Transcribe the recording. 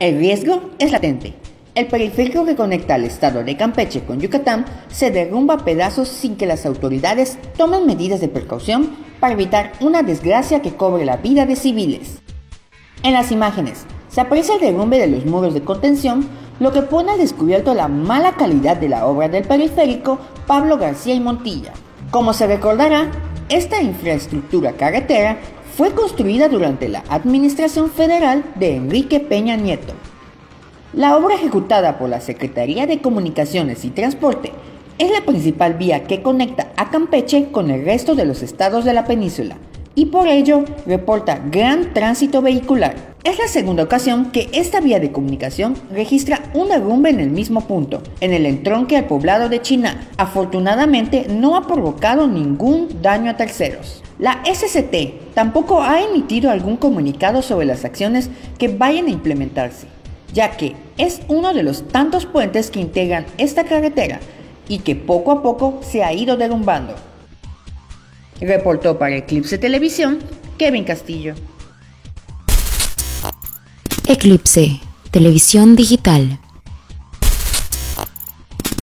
El riesgo es latente. El periférico que conecta al estado de Campeche con Yucatán se derrumba a pedazos sin que las autoridades tomen medidas de precaución para evitar una desgracia que cobre la vida de civiles. En las imágenes se aprecia el derrumbe de los muros de contención, lo que pone al descubierto la mala calidad de la obra del periférico Pablo García y Montilla. Como se recordará, esta infraestructura carretera fue construida durante la administración federal de Enrique Peña Nieto. La obra ejecutada por la Secretaría de Comunicaciones y Transporte es la principal vía que conecta a Campeche con el resto de los estados de la península y por ello reporta gran tránsito vehicular. Es la segunda ocasión que esta vía de comunicación registra un derrumbe en el mismo punto, en el entronque al poblado de China. Afortunadamente no ha provocado ningún daño a terceros. La SCT tampoco ha emitido algún comunicado sobre las acciones que vayan a implementarse, ya que es uno de los tantos puentes que integran esta carretera y que poco a poco se ha ido derrumbando. Reportó para Eclipse Televisión Kevin Castillo. Eclipse, televisión digital.